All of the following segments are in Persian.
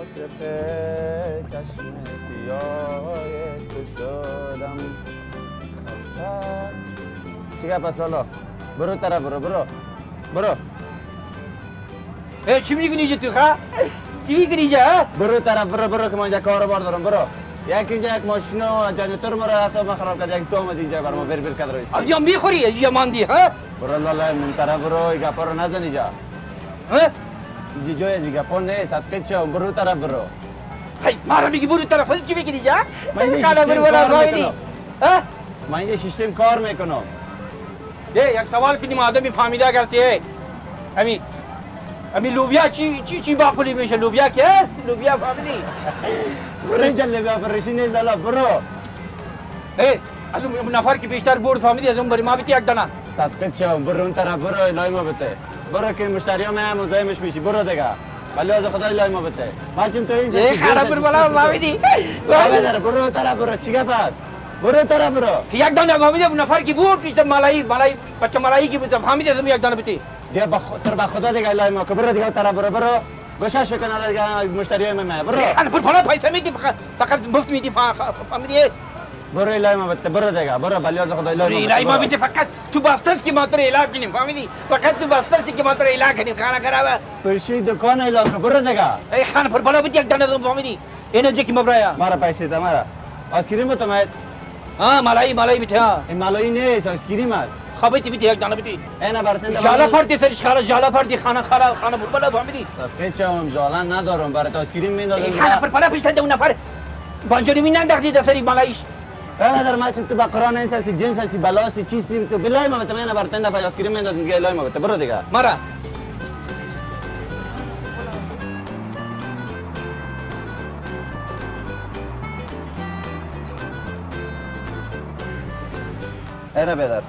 عاشق چشم سیاه تو شدم. خسته چی گپ است لالا؟ برو طرف برو برو. برو. چی میگی اینجا تو خا چی میگی اینجا برو طرف برو برو که من اینجا کار بار دارم برو. یک اینجا یک ماشین و جنراتور مرا حساب من خراب کرد یک تو آمد اینجا بر ما بر بر کدر از یا می‌خوری؟ یا ماندی ها؟ برو لالا من طرف برو. گپا رو نزن اینجا. ها؟ اینجا جای از این گپا نیست صدقه چه برو طرف برو هی ما میگی برو طرف خودت چی میگی اینجا من شیشتیم برو. ها من اینجا شیشتیم کار می‌کنم ده یک سوال کنیم آدمی فهمیده ته امی امی لوبیا چی چی چی باقولی میشه لوبیا که لوبیا فهمیدی برو اینجا لبیا فرشی نیست برو ای از اون نفر که بیشتر برد فهمیدی از اون بری ما بیتی یک دانه صدقه چه برو اون طرف برو الهی ما بته برو که مشتری ها هم مزاحمش میشی. برو دیگه. ولی از خدا الهی ما بته ماچم تو این ای خراب برو بالا فهمیدی برادر برو طرف برو چی گپ است برو طرف برو. یک دانه فهمیدی اون نفر که برد؟ پیش ملایی ملایی بچه ملایی که بود؟ فهمیدی از اون یک دانه بیتی. خود تر با خدا دیگه الهی ما که برو دیگه طرف برو برو. گوشش کن الان دیگه مشتری من برو. پر بالا پیسه میدی فقط فقط مفت میدی فهمیدی برو الهی ما بته برو دیگه برو. ولی از خدا الهی ما ما بته فقط تو باستست که ما تو علاج کنیم فهمیدی؟ فقط تو باستست که ما تو کنیم. خانه خرابه. پرشی دکان الهی برو دیگه ای خانه پر بالا بیتی یک دانه اون فهمیدی؟ جه که مبرایا مارا پیسه ده مارا. آسکریم تو مید ها ملایی ملایی بیتی ها. این مالایی نیست آسکریم است. خبیتی بیتی یک دانه بیتی اینا برتن جالا پارتی سرش خالا جالا پارتی خانه خراب خانه پر بالا فهمیدی؟ صدقه چه هم جالان ندارم. برای آسکریم میندازم. ای خانه پر بالا پیش اون نفر. بانجوری می ننداختی در سری برادر ما تو با قرآن این هستی جنس هستی بلاسی چیستی تو بلای ما بته من برتن دفعه آسکریم میندازم میگه الهی ما بته برو دیگه مرا اینا بدر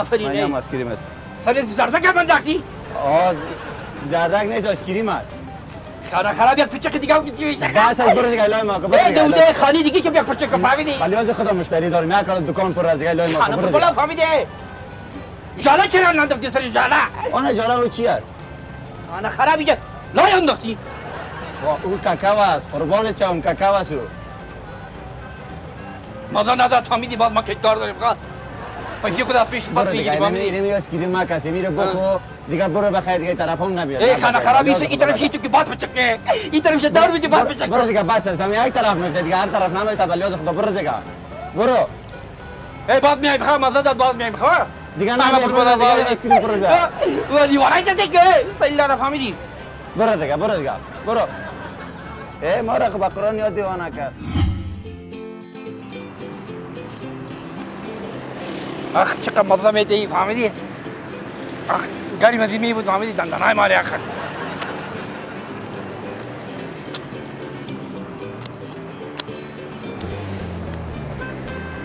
آفرین من هم ای آسکریمت سری زرده که انداختی آز زردک نیست آسکریم است خانه خراب یک پچه دیگه بیتی میشه؟ بس از برو دیگه الهی ما که ای دیگه دوده خانی دیگه چه یک پچه که فهمیدی؟ ولی از خدا مشتری دارم یک کار دکان پر از دیگه الهی ما که پر برو دیگه. فهمیدی؟ جالا چرا ننداختی سری جالا آن جالان رو چی است خانه خرابی که لای انداختی. او کاکاو است قربان اون کاکاو است نزد فهمیدی باز ما که کار داریم خواه پیسی خدا پیش پس برو دیگه می‌گیری اینمی فهمیدی اینمی آسکریم ما کسی میره بخو دیگه برو بخیر دیگه طرف هم نبیاد ای خانه خرابی سے این طرف شیتو که باز بچکه این طرف شد دار بیتی باز برو بچکه دیگه بس هم یک طرف میفته دیگه هر طرف نمیته ولی از خدا برو دیگه برو ای باز میای بخواه مزه داد باز میای بخواه دیگه پر برو بالا دیگه دیگه آسکریم برو بیا ولی ورای جده که سیل داره فهمیدی برو دیگه برو دیگه برو ای ما را خب قرآن یاد دیوانه کرد اخ چقدر مزه میده فهمیدی اخ گاری مزی می بود فهمیدی دندانای ماری اخ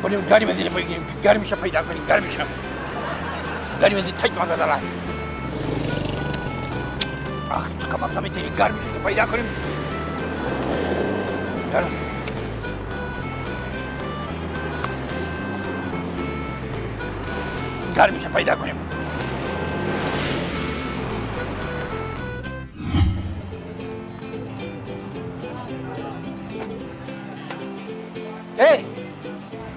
بریم گاری مزی بگیریم گاری میشه پیدا کنیم گاری میشه گاری مزی تک مزه داره اخ چقدر مزه میده گاری میشه پیدا کنیم گرم گرم میشه پیدا کنیم. ای!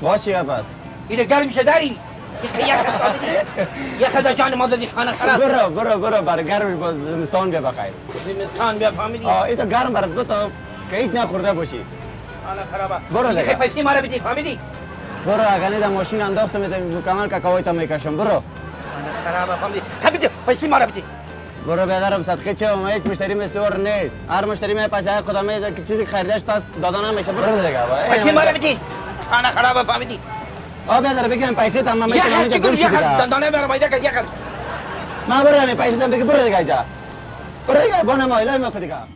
باشه یا پس اینه گرم میشه داری یه خدا جان ما زدی خانه خراب. برو برو برو برای گرمش باز زمستان بیا بخیر زمستان بیا فهمیدی؟ آه ایتا گرم برات بتا که هیچ نخورده باشی. خانه خرابه. برو دیگه. دیگه پیسی ما رو بدی فهمیدی؟ برو اگر نیدم ماشین انداختم ایتا مکمل کاکاوی تا می‌کشم. برو. خرابه فهمیدی خب پیسی ما بدی برو بیادرم صدقه چه ما هیچ مشتری مثل اور نیست. هر مشتری می پیسه خدا میده که چیزی خریدش پس دادا نمیشه. برو دیگه پیسی ما بدی خانه خرابه فهمیدی. آ بیادر بگم پیسه یه می‌تونم خط اینجا گم شده دندانه برم کرد یه خط ما برو همین پیسه تام بگی برو دیگه اینجا برو دیگه بانم ما الهی ما دیگه.